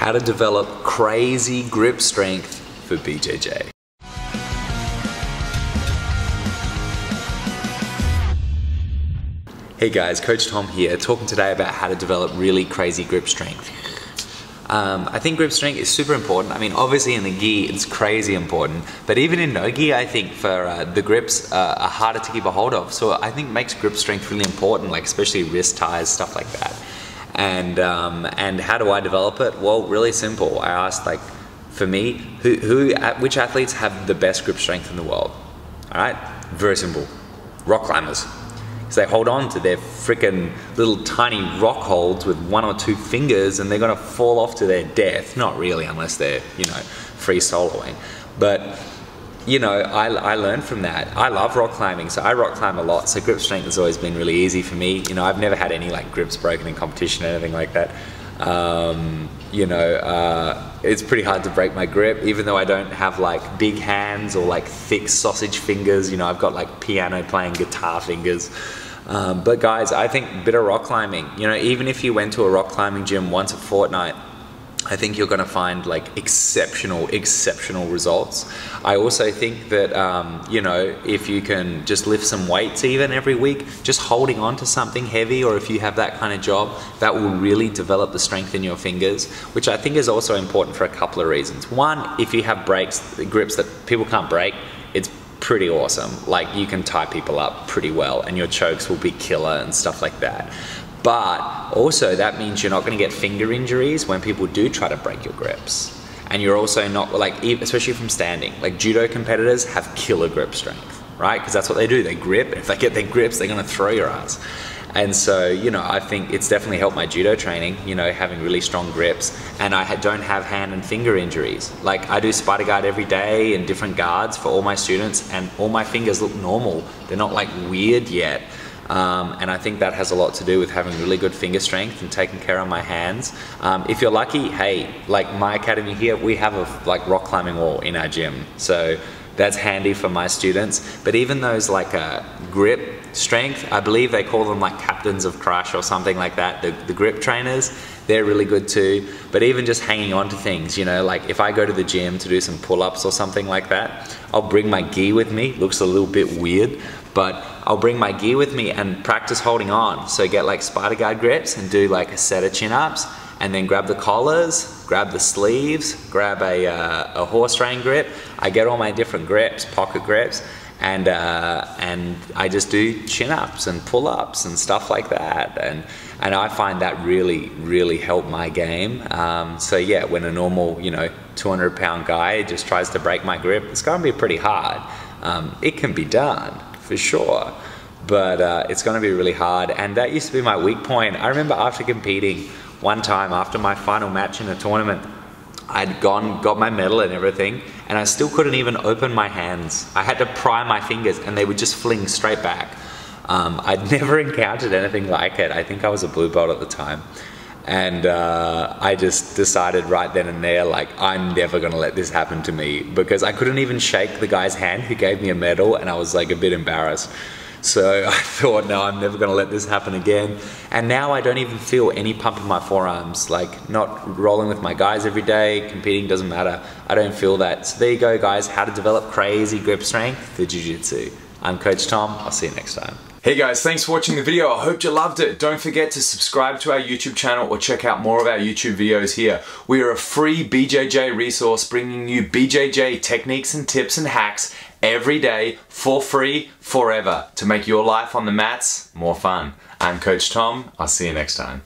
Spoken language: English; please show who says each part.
Speaker 1: how to develop crazy grip strength for BJJ. Hey guys, Coach Tom here, talking today about how to develop really crazy grip strength. Um, I think grip strength is super important. I mean, obviously in the gi, it's crazy important, but even in no gi, I think for uh, the grips uh, are harder to keep a hold of. So I think makes grip strength really important, like especially wrist ties, stuff like that. And um, and how do I develop it? Well, really simple. I asked like, for me, who, who which athletes have the best grip strength in the world? All right, very simple. Rock climbers because they hold on to their freaking little tiny rock holds with one or two fingers and they're to fall off to their death. Not really, unless they're, you know, free soloing. But, you know, I, I learned from that. I love rock climbing, so I rock climb a lot, so grip strength has always been really easy for me. You know, I've never had any like grips broken in competition or anything like that. Um, you know, uh, it's pretty hard to break my grip, even though I don't have like big hands or like thick sausage fingers. You know, I've got like piano playing guitar fingers. Um, but guys, I think bit of rock climbing. You know, even if you went to a rock climbing gym once a fortnight, I think you're going to find like exceptional, exceptional results. I also think that, um, you know, if you can just lift some weights even every week, just holding on to something heavy, or if you have that kind of job, that will really develop the strength in your fingers, which I think is also important for a couple of reasons. One, if you have breaks, grips that people can't break, it's pretty awesome. Like you can tie people up pretty well and your chokes will be killer and stuff like that. But also that means you're not going to get finger injuries when people do try to break your grips. And you're also not like, especially from standing, like judo competitors have killer grip strength, right? Because that's what they do. They grip. If they get their grips, they're going to throw your ass. And so, you know, I think it's definitely helped my judo training, you know, having really strong grips. And I don't have hand and finger injuries. Like, I do spider guard every day and different guards for all my students, and all my fingers look normal. They're not like weird yet. Um, and I think that has a lot to do with having really good finger strength and taking care of my hands. Um, if you're lucky, hey, like my academy here, we have a like rock climbing wall in our gym. So that's handy for my students. But even those like uh, grip strength, I believe they call them like captains of crush or something like that, the, the grip trainers, they're really good too. But even just hanging on to things, you know, like if I go to the gym to do some pull-ups or something like that, I'll bring my gi with me. Looks a little bit weird, but I'll bring my gi with me and practice holding on. So get like spider guard grips and do like a set of chin-ups and then grab the collars, grab the sleeves, grab a, uh, a horse rein grip. I get all my different grips, pocket grips, and uh, and I just do chin ups and pull ups and stuff like that, and and I find that really really helped my game. Um, so yeah, when a normal you know 200 pound guy just tries to break my grip, it's to be pretty hard. Um, it can be done for sure, but uh, it's going to be really hard, and that used to be my weak point. I remember after competing one time after my final match in a tournament. I'd gone, got my medal and everything, and I still couldn't even open my hands. I had to pry my fingers and they would just fling straight back. Um, I'd never encountered anything like it. I think I was a blue belt at the time. And uh, I just decided right then and there, like, I'm never gonna let this happen to me because I couldn't even shake the guy's hand who gave me a medal, and I was like a bit embarrassed. So I thought, no, I'm never going to let this happen again. And now I don't even feel any pump in my forearms. Like not rolling with my guys every day, competing doesn't matter. I don't feel that. So there you go, guys. How to develop crazy grip strength for Jiu-Jitsu. I'm Coach Tom. I'll see you next time.
Speaker 2: Hey guys, thanks for watching the video. I hope you loved it. Don't forget to subscribe to our YouTube channel or check out more of our YouTube videos here. We are a free BJJ resource bringing you BJJ techniques and tips and hacks every day for free forever to make your life on the mats more fun. I'm Coach Tom. I'll see you next time.